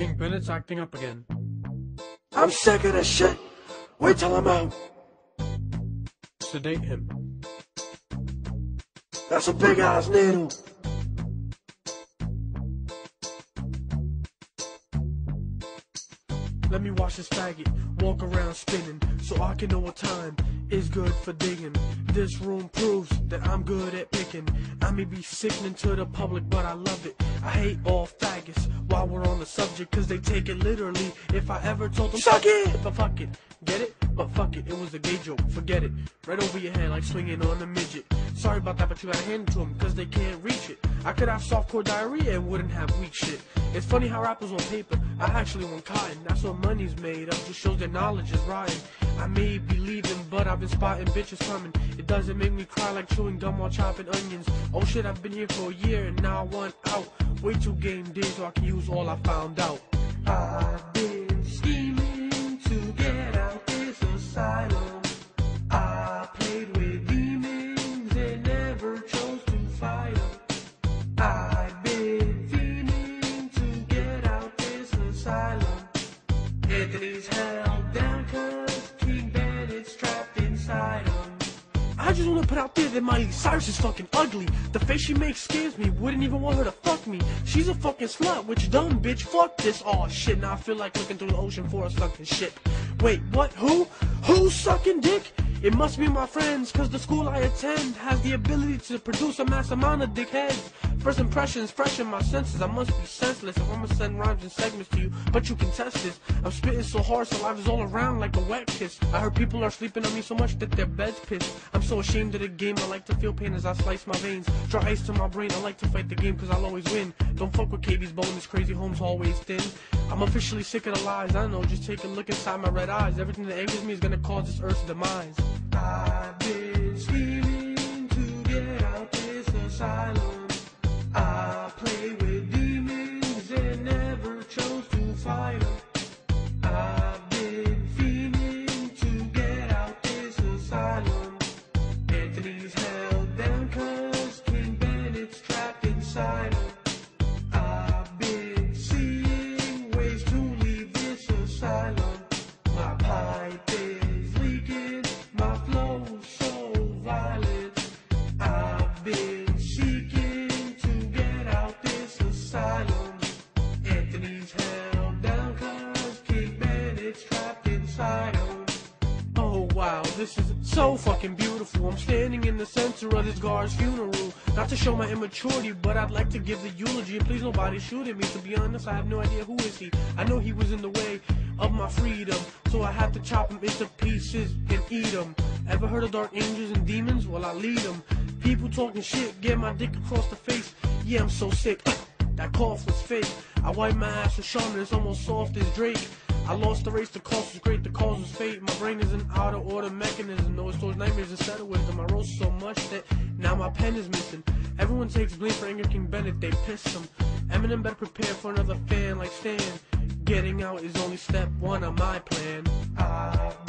King Bennett's acting up again. I'm sick of this shit. Wait till I'm out. Sedate him. That's a big ass needle. Let me watch this faggot walk around spinning so I can know what time is good for digging. This room proves that I'm good at picking. I may be sickening to the public, but I love it. I hate all faggots while we're on the subject, cause they take it literally. If I ever told them, Suck it! If I fuck it, get it? But fuck it, it was a gay joke, forget it. Right over your head like swinging on a midget. Sorry about that, but you gotta hand it to them, cause they can't reach it. I could have softcore diarrhea and wouldn't have weak shit. It's funny how rappers on paper, I actually want cotton. That's what money's made of, just shows their knowledge is rotten. I may be leaving, but I've been spotting bitches coming. It doesn't make me cry like chewing gum while chopping onions. Oh shit, I've been here for a year and now I want out. Way too game day so I can use all I found out. I've I just wanna put out there that Miley Cyrus is fucking ugly. The face she makes scares me. Wouldn't even want her to fuck me. She's a fucking slut, which dumb bitch. Fuck this. Oh shit, now I feel like looking through the ocean for a fucking ship. Wait, what? Who? Who's sucking dick? It must be my friends, cause the school I attend has the ability to produce a mass amount of dickheads. First impressions fresh in my senses. I must be senseless if I'ma send rhymes and segments to you, but you can test this. I'm spitting so hard, saliva's all around like a wet kiss. I heard people are sleeping on me so much that their beds pissed. I'm so ashamed of the game, I like to feel pain as I slice my veins. Draw ice to my brain, I like to fight the game cause I'll always win. Don't fuck with KB's bone, this crazy home's always thin. I'm officially sick of the lies, I know, just take a look inside my red eyes. Everything that angers me is gonna cause this earth's demise. I've been this is so fucking beautiful. I'm standing in the center of this guard's funeral. Not to show my immaturity, but I'd like to give the eulogy. And please nobody shoot at me. To be honest, I have no idea who is he. I know he was in the way of my freedom, so I had to chop him into pieces and eat him. Ever heard of dark angels and demons? Well, I lead them. People talking shit, get my dick across the face. Yeah, I'm so sick. That cough was fake. I wipe my ass with Charmin, it's almost soft as Drake. I lost the race, the cost was great, the cause was fate. My brain is an out of order mechanism. No, it's those nightmares instead of wisdom. I wrote so much that now my pen is missing. Everyone takes blame for Anger King Bennett, they piss him. Eminem better prepare for another fan like Stan. Getting out is only step one of my plan. I've